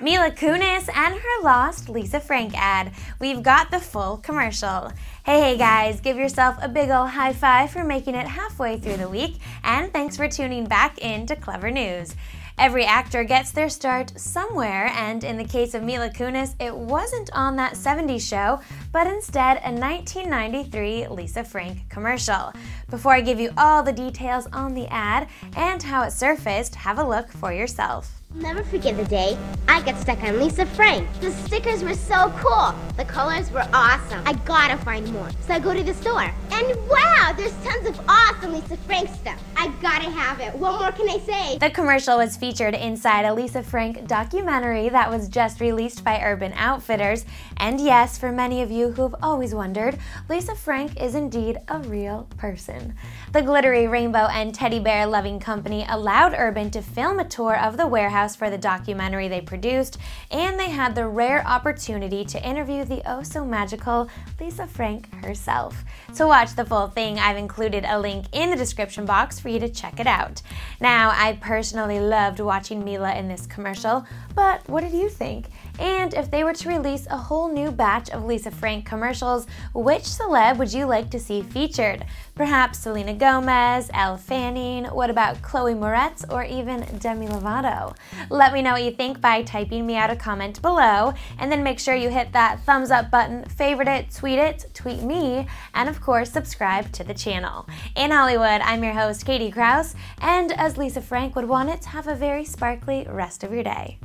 Mila Kunis and her lost Lisa Frank ad. We've got the full commercial. Hey, hey guys, give yourself a big ol' high five for making it halfway through the week, and thanks for tuning back in to Clevver News. Every actor gets their start somewhere, and in the case of Mila Kunis, it wasn't on that 70s show, but instead a 1993 Lisa Frank commercial. Before I give you all the details on the ad and how it surfaced, have a look for yourself. Never forget the day I got stuck on Lisa Frank. The stickers were so cool. The colors were awesome. I gotta find more. So I go to the store. And wow, there's tons of awesome Lisa Frank stuff. I gotta have it. What more can I say? The commercial was featured inside a Lisa Frank documentary that was just released by Urban Outfitters. And yes, for many of you who've always wondered, Lisa Frank is indeed a real person. The glittery rainbow and teddy bear loving company allowed Urban to film a tour of the warehouse for the documentary they produced, and they had the rare opportunity to interview the oh so magical Lisa Frank herself. To watch the full thing, I've included a link in the description box for you to check it out. Now, I personally loved watching Mila in this commercial, but what did you think? And if they were to release a whole new batch of Lisa Frank commercials, which celeb would you like to see featured? Perhaps Selena Gomez, Elle Fanning, what about Chloe Moretz, or even Demi Lovato? Let me know what you think by typing me out a comment below, and then make sure you hit that thumbs up button, favorite it, tweet it, tweet me, and of course, subscribe to the channel. In Hollywood, I'm your host, Katie Kraus, and as Lisa Frank would want it, have a very sparkly rest of your day.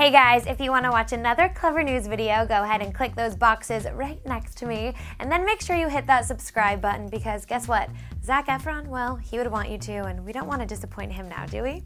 Hey guys, if you want to watch another Clevver News video, go ahead and click those boxes right next to me. And then make sure you hit that subscribe button because guess what? Zac Efron, well, he would want you to, and we don't want to disappoint him now, do we?